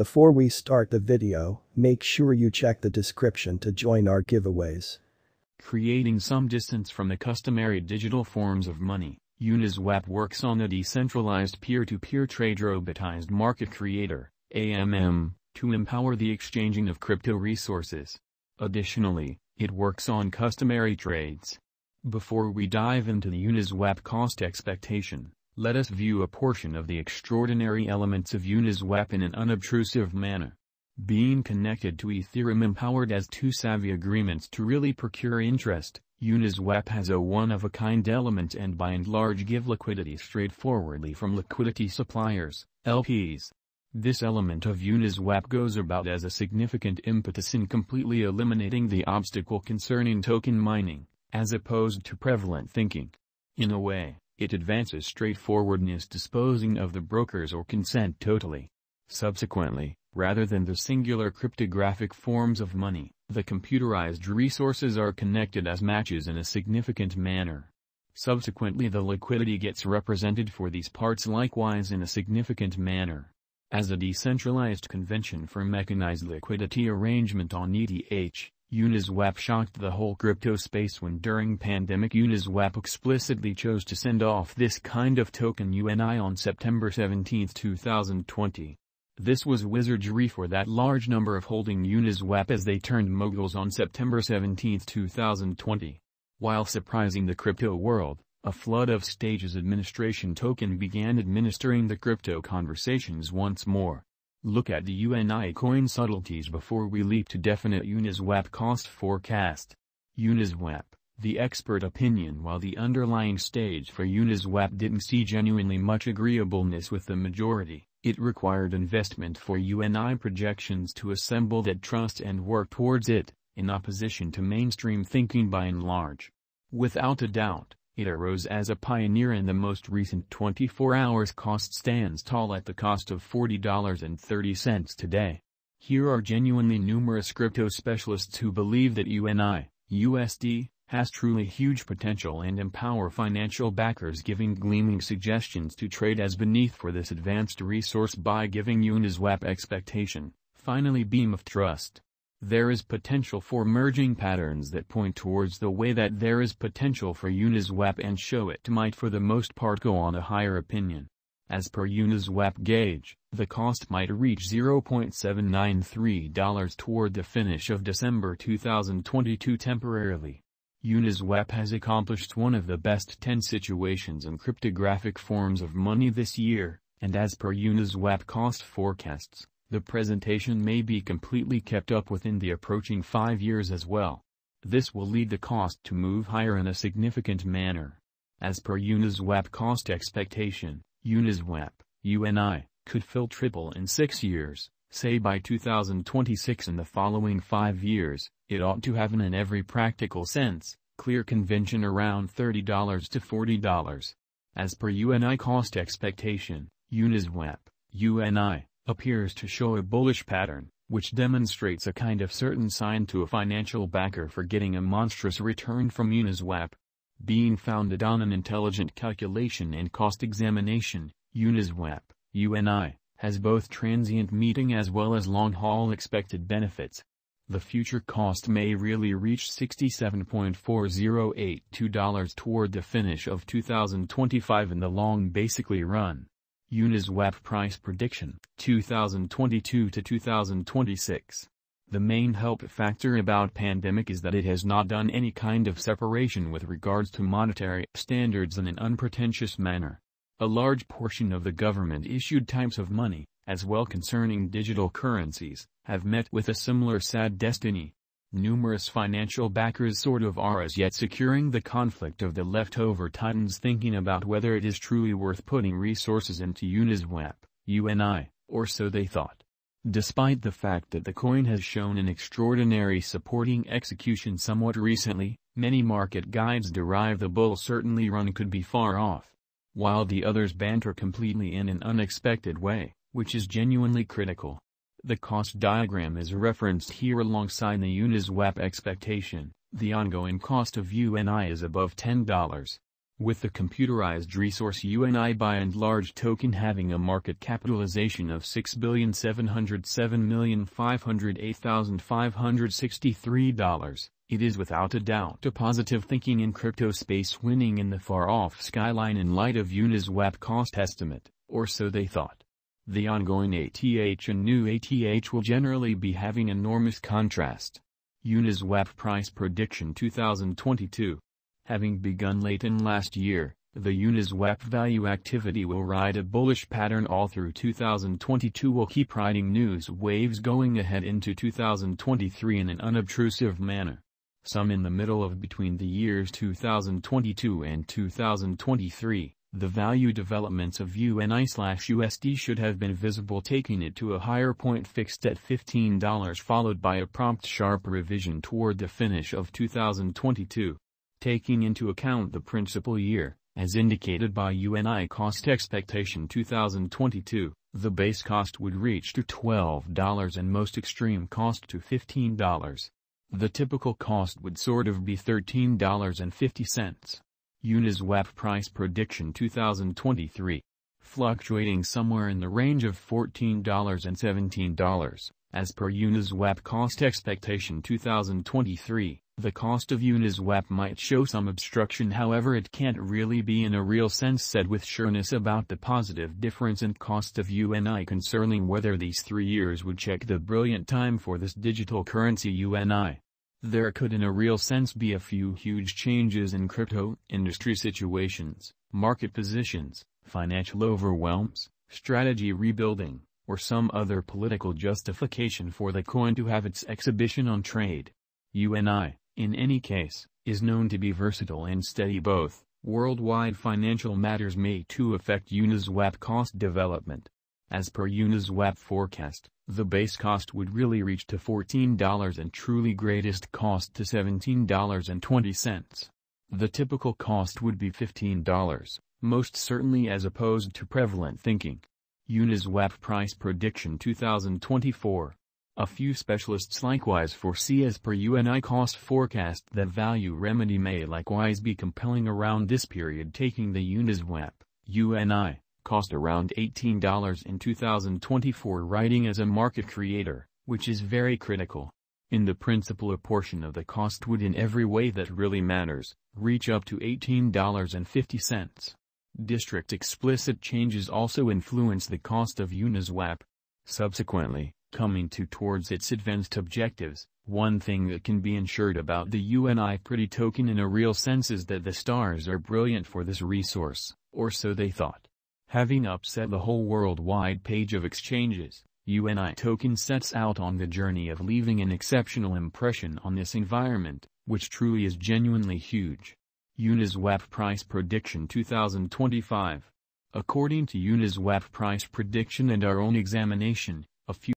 Before we start the video, make sure you check the description to join our giveaways. Creating some distance from the customary digital forms of money, Uniswap works on a decentralized peer-to-peer trade robotized market creator, AMM, to empower the exchanging of crypto resources. Additionally, it works on customary trades. Before we dive into the Uniswap cost expectation, let us view a portion of the extraordinary elements of Uniswap in an unobtrusive manner. Being connected to Ethereum empowered as two savvy agreements to really procure interest, Uniswap has a one-of-a-kind element and by and large give liquidity straightforwardly from liquidity suppliers, LPs. This element of Uniswap goes about as a significant impetus in completely eliminating the obstacle concerning token mining, as opposed to prevalent thinking. In a way, it advances straightforwardness disposing of the brokers or consent totally. Subsequently, rather than the singular cryptographic forms of money, the computerized resources are connected as matches in a significant manner. Subsequently the liquidity gets represented for these parts likewise in a significant manner. As a decentralized convention for mechanized liquidity arrangement on ETH, Uniswap shocked the whole crypto space when during pandemic Uniswap explicitly chose to send off this kind of token UNI on September 17, 2020. This was wizardry for that large number of holding Uniswap as they turned moguls on September 17, 2020. While surprising the crypto world, a flood of Stages administration token began administering the crypto conversations once more. Look at the UNI coin subtleties before we leap to definite Uniswap cost forecast. Uniswap, the expert opinion While the underlying stage for Uniswap didn't see genuinely much agreeableness with the majority, it required investment for UNI projections to assemble that trust and work towards it, in opposition to mainstream thinking by and large. Without a doubt, it arose as a pioneer and the most recent 24 hours cost stands tall at the cost of $40.30 today. Here are genuinely numerous crypto specialists who believe that UNI, USD, has truly huge potential and empower financial backers giving gleaming suggestions to trade as beneath for this advanced resource by giving Uniswap expectation, finally beam of trust. There is potential for merging patterns that point towards the way that there is potential for Uniswap and show it might for the most part go on a higher opinion. As per Uniswap gauge, the cost might reach $0.793 toward the finish of December 2022 temporarily. Uniswap has accomplished one of the best 10 situations in cryptographic forms of money this year, and as per Uniswap cost forecasts, the presentation may be completely kept up within the approaching five years as well. This will lead the cost to move higher in a significant manner. As per Uniswap cost expectation, Uniswap, UNI, could fill triple in six years, say by 2026 in the following five years, it ought to have an in every practical sense, clear convention around $30 to $40. As per UNI cost expectation, Uniswap, UNI, appears to show a bullish pattern, which demonstrates a kind of certain sign to a financial backer for getting a monstrous return from Uniswap. Being founded on an intelligent calculation and cost examination, Uniswap, UNI, has both transient meeting as well as long-haul expected benefits. The future cost may really reach $67.4082 toward the finish of 2025 in the long basically run. Uniswap price prediction 2022 to 2026. The main help factor about pandemic is that it has not done any kind of separation with regards to monetary standards in an unpretentious manner. A large portion of the government-issued types of money, as well concerning digital currencies, have met with a similar sad destiny. Numerous financial backers sort of are as yet securing the conflict of the leftover titans thinking about whether it is truly worth putting resources into Uniswap, UNI, or so they thought. Despite the fact that the coin has shown an extraordinary supporting execution somewhat recently, many market guides derive the bull certainly run could be far off. While the others banter completely in an unexpected way, which is genuinely critical. The cost diagram is referenced here alongside the Uniswap expectation. The ongoing cost of UNI is above $10. With the computerized resource UNI by and large token having a market capitalization of $6,707,508,563, it is without a doubt a positive thinking in crypto space winning in the far-off skyline in light of Uniswap cost estimate, or so they thought. The ongoing ATH and new ATH will generally be having enormous contrast. Uniswap price prediction 2022 Having begun late in last year, the Uniswap value activity will ride a bullish pattern all through 2022 will keep riding news waves going ahead into 2023 in an unobtrusive manner. Some in the middle of between the years 2022 and 2023, the value developments of UNI-USD should have been visible taking it to a higher point fixed at $15 followed by a prompt sharp revision toward the finish of 2022. Taking into account the principal year, as indicated by UNI cost expectation 2022, the base cost would reach to $12 and most extreme cost to $15. The typical cost would sort of be $13.50. Uniswap price prediction 2023. Fluctuating somewhere in the range of $14 and $17, as per Uniswap cost expectation 2023. The cost of Uniswap might show some obstruction however it can't really be in a real sense said with sureness about the positive difference in cost of UNI concerning whether these three years would check the brilliant time for this digital currency UNI. There could in a real sense be a few huge changes in crypto industry situations, market positions, financial overwhelms, strategy rebuilding, or some other political justification for the coin to have its exhibition on trade. UNI in any case, is known to be versatile and steady both. Worldwide financial matters may too affect Uniswap cost development. As per Uniswap forecast, the base cost would really reach to $14 and truly greatest cost to $17.20. The typical cost would be $15, most certainly as opposed to prevalent thinking. Uniswap price prediction 2024 a few specialists likewise foresee as per UNI cost forecast that value remedy may likewise be compelling around this period taking the Uniswap, UNI, cost around $18 in 2024 writing as a market creator, which is very critical. In the principal a portion of the cost would in every way that really matters, reach up to $18.50. District explicit changes also influence the cost of Uniswap. Subsequently, coming to towards its advanced objectives, one thing that can be ensured about the UNI pretty token in a real sense is that the stars are brilliant for this resource, or so they thought. Having upset the whole worldwide page of exchanges, UNI token sets out on the journey of leaving an exceptional impression on this environment, which truly is genuinely huge. Uniswap Price Prediction 2025 According to Uniswap Price Prediction and our own examination, a few